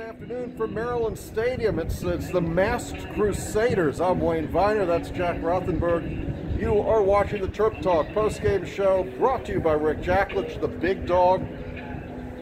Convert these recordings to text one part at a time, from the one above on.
afternoon from Maryland Stadium. It's it's the Masked Crusaders. I'm Wayne Viener. That's Jack Rothenburg. You are watching the Terp Talk post-game show brought to you by Rick Jaklitsch, the big dog.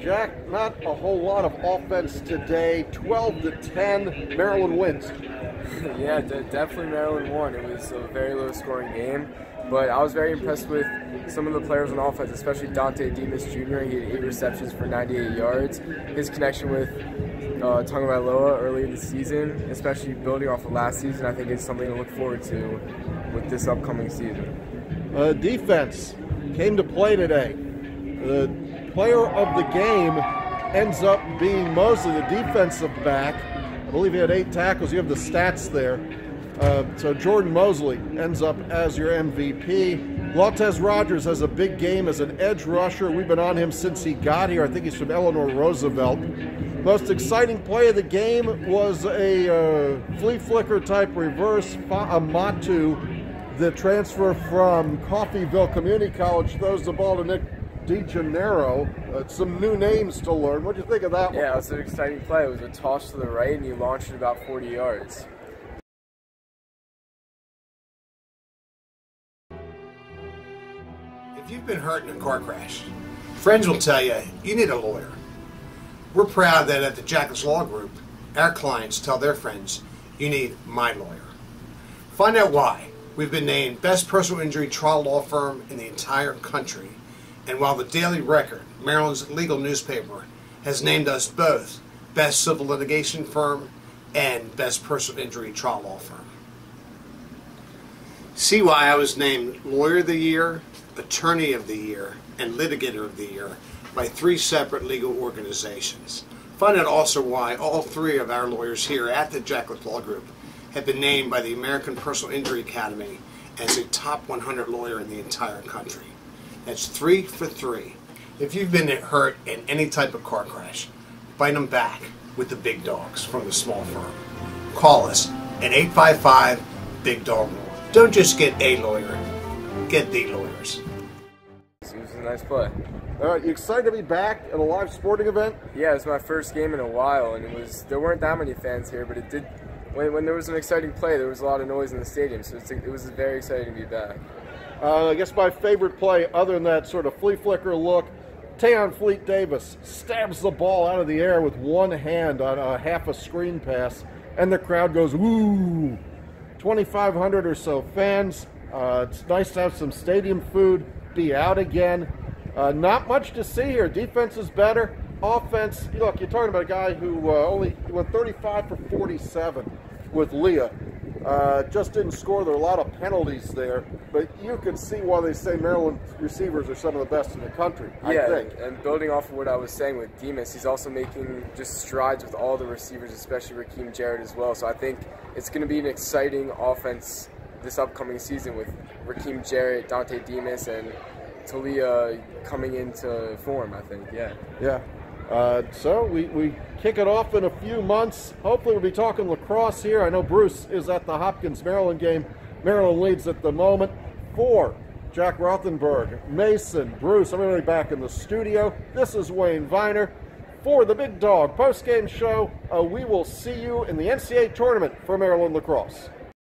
Jack, not a whole lot of offense today. 12 to 10. Maryland wins. yeah, de- definitely Maryland won. It was a very low-scoring game, but I was very impressed with some of the players on offense, especially Dontay Demus Jr. He had eight receptions for 98 yards. His connection with uh, Tagovailoa early in the season, especially building off of last season, I think is something to look forward to with this upcoming season. Uh, defense came to play today. The player of the game ends up being Mosley, the defensive back. I believe he had eight tackles. You have the stats there. Uh, so Jordan Mosley ends up as your MVP. Lotez Rogers has a big game as an edge rusher. We've been on him since he got here. I think he's from Eleanor Roosevelt. Most exciting play of the game was a uh, flea flicker type reverse. Amatu, the transfer from Coffeyville Community College, throws the ball to Nick DeGennaro. Uh, some new names to learn. What do you think of that one? Yeah, it was an exciting play. It was a toss to the right, and he launched it about 40 yards. If you've been hurt in a car crash, friends will tell you you need a lawyer. We're proud that at the Jaklitsch Law Group, our clients tell their friends you need my lawyer. Find out why. We've been named Best Personal Injury Trial Law Firm in the entire country. And while the Daily Record, Maryland's legal newspaper, has named us both Best Civil Litigation Firm and Best Personal Injury Trial Law Firm. See why I was named Lawyer of the Year, Attorney of the Year, and Litigator of the Year by three separate legal organizations. Find out also why all three of our lawyers here at the Jaklitsch Law Group have been named by the American Personal Injury Academy as a top 100 lawyer in the entire country. That's three for three. If you've been hurt in any type of car crash, fight them back with the big dogs from the small firm. Call us at 855 Big Dog Law. Don't just get a lawyer, get the lawyers. It was a nice play. All right, you excited to be back at a live sporting event? Yeah, it was my first game in a while, and it was there weren't that many fans here, but it did. When, when there was an exciting play, there was a lot of noise in the stadium, so it was very exciting to be back. Uh, I guess my favorite play, other than that sort of flea flicker look, Tayon Fleet Davis stabs the ball out of the air with one hand on a half a screen pass, and the crowd goes woo. 2,500 or so fans. Uh, it's nice to have some stadium food, be out again. Uh, not much to see here. Defense is better. Offense, look, you're talking about a guy who uh, only went 35 for 47 with Leah. Uh, just didn't score. There are a lot of penalties there, but you can see why they say Maryland receivers are some of the best in the country. Yeah, I think. and building off of what I was saying with Demus, he's also making just strides with all the receivers, especially Rakim Jarrett as well. So I think it's going to be an exciting offense this upcoming season with Rakim Jarrett, Dontay Demus, and Taulia coming into form. I think, yeah. Yeah. Uh, so we, we kick it off in a few months. Hopefully, we'll be talking lacrosse here. I know Bruce is at the Hopkins Maryland game. Maryland leads at the moment. For Jack Rothenburg, Mason, Bruce, everybody back in the studio. This is Wayne Viener. For the Big Dog post game show, uh, we will see you in the NCAA tournament for Maryland lacrosse.